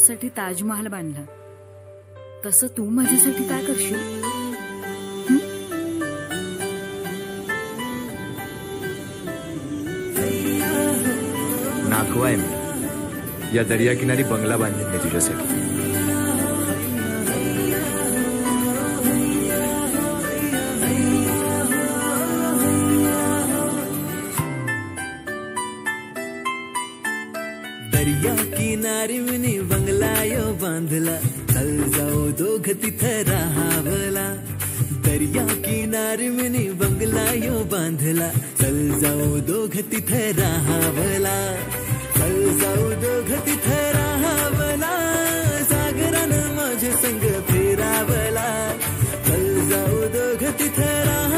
माझ्यासाठी ताजमहाल बांधला. तसं तू माझ्यासाठी काय करशील? नाखवा आहे मी या दर्याकिनारी बंगला बांधेन मी तुझ्यासाठी. बंगला यो बांधला. चल जाऊ दोघ तिथे राहावला. चल जाऊ दोघ तिथे राहावला. सागरानं माझ्या संग फिरावला. चल जाऊ दोघ तिथे राहा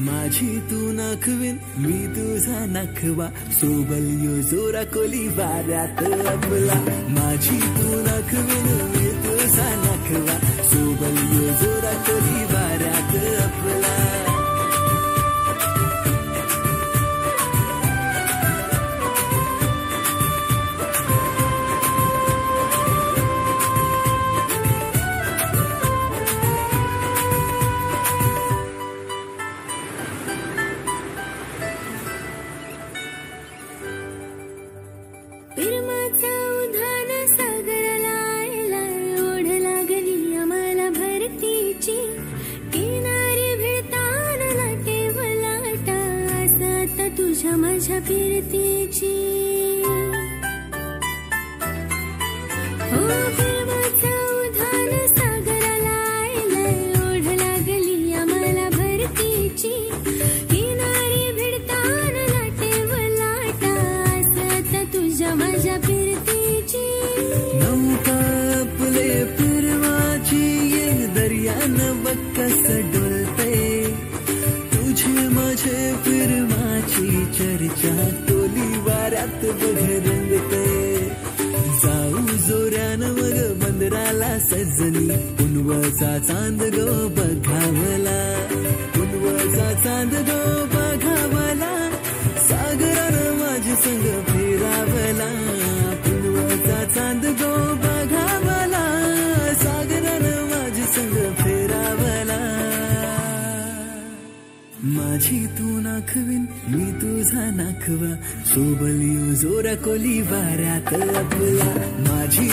माझी तू नखवीन मी तुझा नखवा. सोबल यो जोरा कोली वाऱ्यात आपला माझी तू नखवीन मी तुझा नखवा. सोबल यो जोरा कोली वाऱ्यात आपला उन्वचा पुनवचा चांद गो बघावला. उन्वचा चांद गो बघावला. सागरान माझी संग फिरावला. उन्वचा चांद गो बघावला. सागरानं माझी संग फिरावला. माझी तू नाखवीन मी तुझा नाखवा. सोबलियो जोरा कोली वाऱ्यात आपला. माझी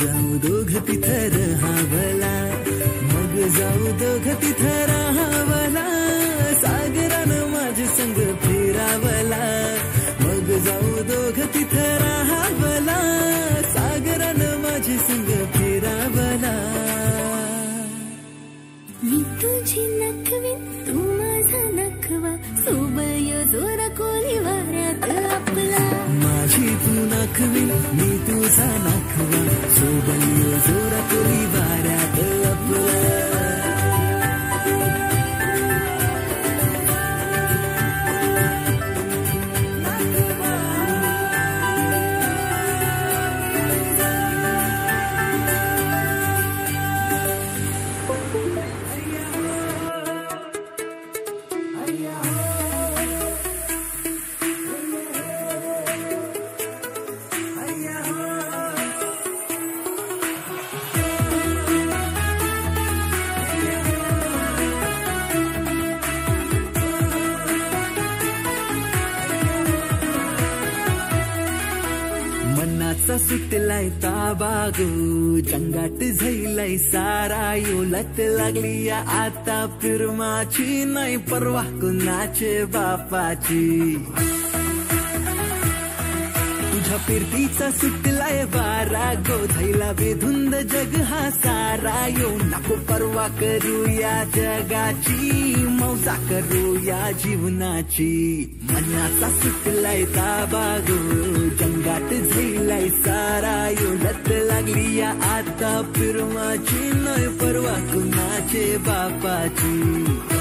जाऊ दोघ तिथं राहावला. मग जाऊ दोघ तिथं राहावला. सागरानं माझे संग फिरावला. मग जाऊ दोघ तिथं राहावला. सागरानं माझे संग फिरावला. मी तुझी नखवीन तू नाखवीन मी तुझा नाखवा सोबलियो जोरा कोली त्यसलाई ताबागो जङ्गाट झैलाई सारा यो लत लागली आता पिरमाची नै पर्वाको नाचे बापाची। तुझ्या फिरतीचा सुटलाय वारा गोधैला बेधुंद जग हा सारा. यो नको परवा करू या जगाची मौजा करू या जीवनाची. मनाचा सुटलाय ताबा गो जंगात झैलाय सारा. यो लत लागली या आता फिरवाची नय परवा कुणाचे बापाची.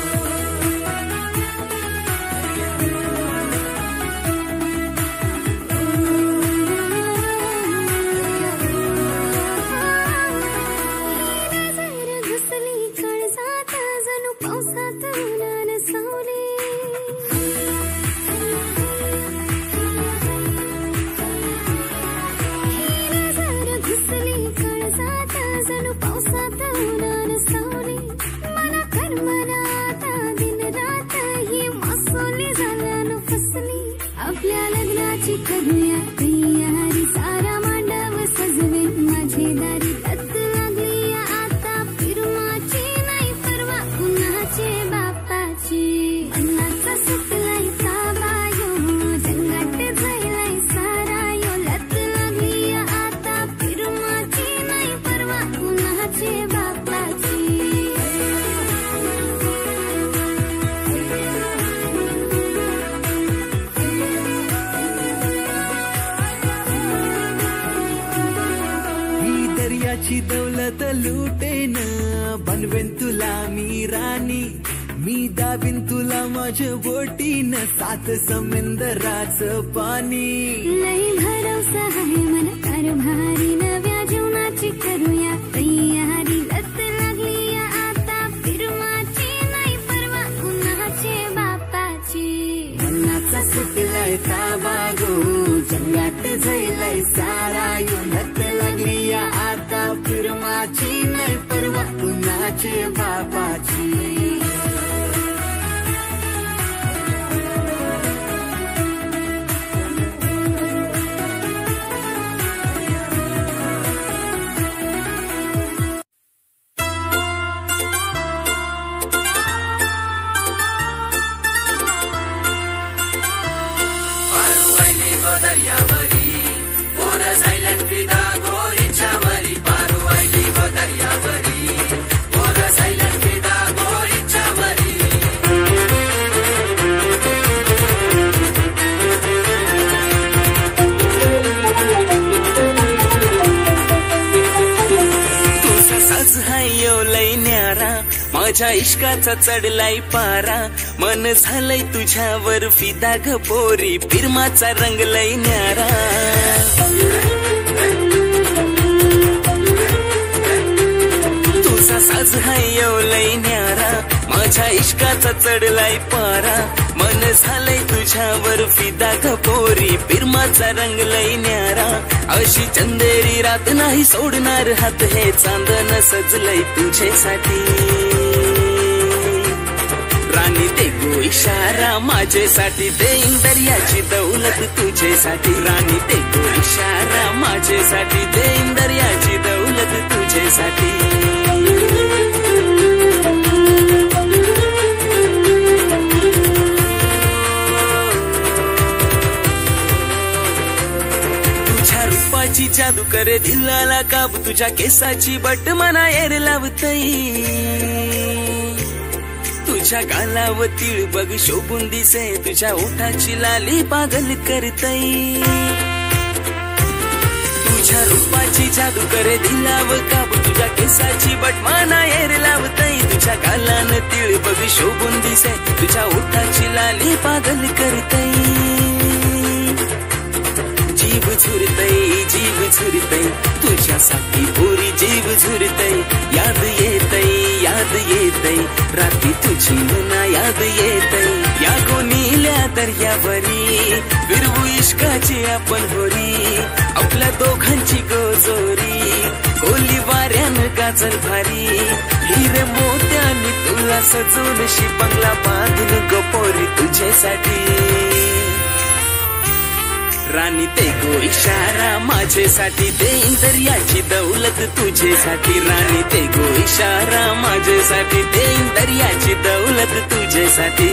बनवेन तुला मी राणी मी दाबीन तुला माझ्या बोटीन सात समुंदराच पाणी. नाही भरवसा आहे मन कारभारी नव्या माझ्या इश्काचा चढलाय पारा. मन झालंय तुझ्यावर फिदा ग पोरी. फिरमाचा रंगलय न्यारा. तुझा साज हाय लय न्यारा. माझ्या इश्काचा चढलाय पारा. मन झालंय तुझ्यावर फिदा ग पोरी. फिरमाचा रंगलय न्यारा. अशी चंदेरी रात नाही सोडणार हात. हे चांदन सजलंय तुझ्यासाठी. राणी दे गो इशारा माझ्यासाठी देईन. दर्याची दौलत तुझ्यासाठी. राणी दे गो इशारा माझ्यासाठी देईन. दर्याची दौलत तुझ्यासाठी. तुझ्या रूपाची जादू करे दिलाला काब. तुझ्या केसाची बट मना एर लावतई तुझ्या गालाव तीळ बघ शोभून दिसे. तुझ्या ओठाची लाली पागल करतई तुझ्या रूपाची जादू करे दिलाव काब. तुझ्या केसाची बटमाना एर लावतई तुझ्या गालान तीळ बघ शोभून दिसे. तुझ्या ओठाची लाली पागल करतई जीव झुरतय जीव झुरतय. तुझ्यासाठी भोरी जीव झुरतय. याद येतय याद येतय. रात्री तुझी मुना याद येतय. या कोणील्या दर्यावरी फिरवू इश्काची आपण होरी. आपल्या दोघांची गोजोरी कोली वाऱ्यानं गाजल भारी. हिरे मोत्याने तुला सजून शिपंगला बांधून गपोरी तुझ्यासाठी. राणी ते गो इशारा माझ्यासाठी देईन दर्याची दौलत तुझ्यासाठी. राणी ते गो इशारा माझ्यासाठी देईन दर्याची दौलत तुझ्यासाठी.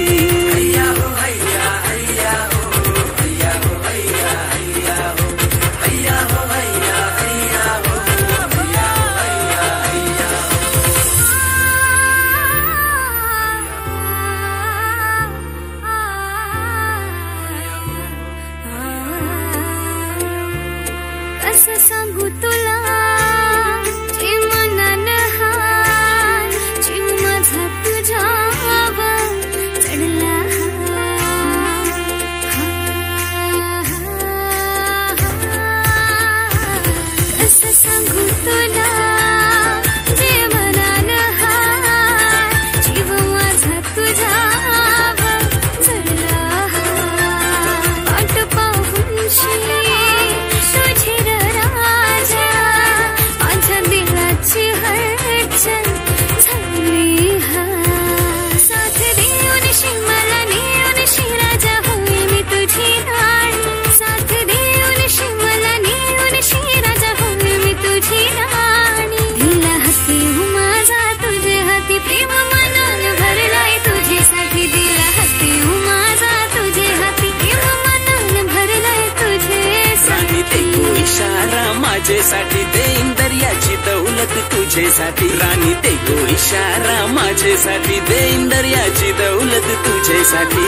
माझ्यासाठी देईन दर्याची दौलत तुझ्यासाठी. राणी ते गो इशारा माझ्यासाठी देईन दर्याची दौलत तुझ्यासाठी.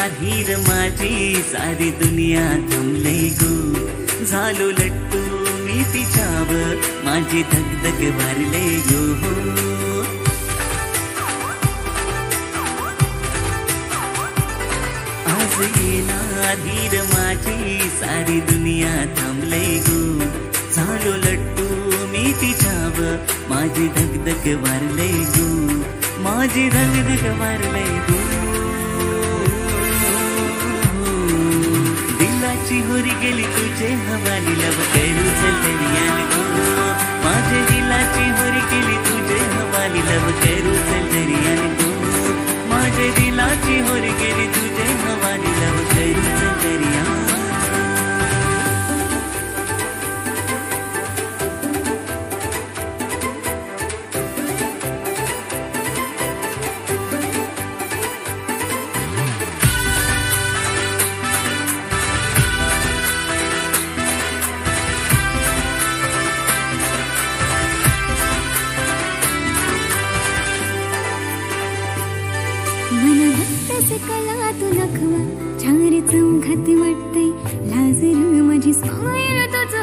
हिर माझी सारी दुनिया थांबले गो. झालो लट्टू मी तिच्यावर माझी धगधग भरले गो. आज येणार धीर माझी सारी दुनिया थांबले गो. झालो लट्टू मी तिच्यावर माझी धगधग भरले गो. माझी धगधग भरले गो. दिलाची होरी गेली तुझे हवाली लब करू चलरियान गो माझे दिलाची होरी गेली तुझे हवाली लब करू चलरियान गो माझे दिलाची होरी गेली तुझे हवाली लब करू चलरियान